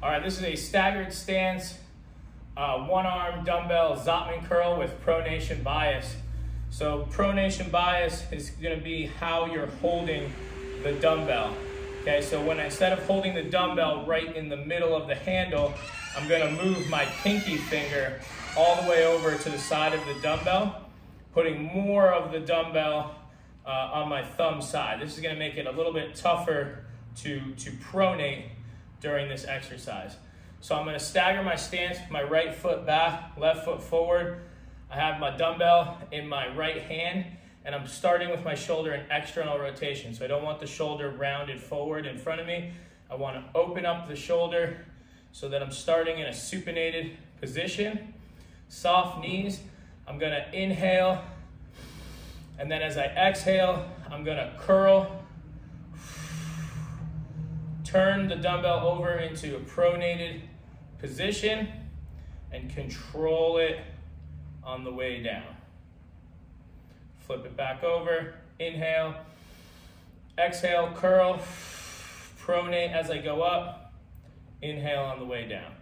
All right, this is a staggered stance, uh, one arm dumbbell Zottman curl with pronation bias. So pronation bias is gonna be how you're holding the dumbbell. Okay, so when instead of holding the dumbbell right in the middle of the handle, I'm gonna move my pinky finger all the way over to the side of the dumbbell, putting more of the dumbbell uh, on my thumb side. This is gonna make it a little bit tougher to, to pronate during this exercise. So I'm gonna stagger my stance, my right foot back, left foot forward. I have my dumbbell in my right hand, and I'm starting with my shoulder in external rotation. So I don't want the shoulder rounded forward in front of me. I wanna open up the shoulder so that I'm starting in a supinated position. Soft knees. I'm gonna inhale, and then as I exhale, I'm gonna curl Turn the dumbbell over into a pronated position and control it on the way down. Flip it back over, inhale, exhale, curl, pronate as I go up, inhale on the way down.